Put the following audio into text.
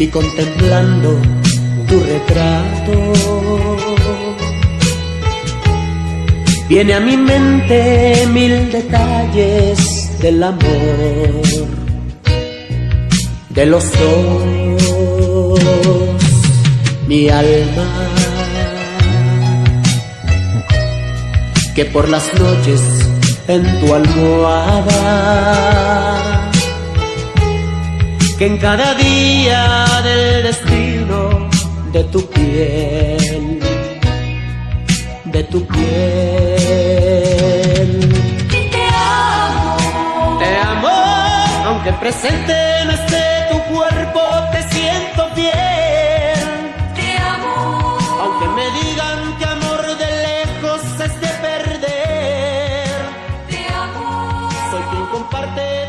y contemplando tu retrato. Viene a mi mente mil detalles del amor, de los ojos, mi alma, que por las noches en tu almohada que en cada día del destino de tu piel, de tu piel. Te amo, Te amo, aunque presente no esté tu cuerpo comparte.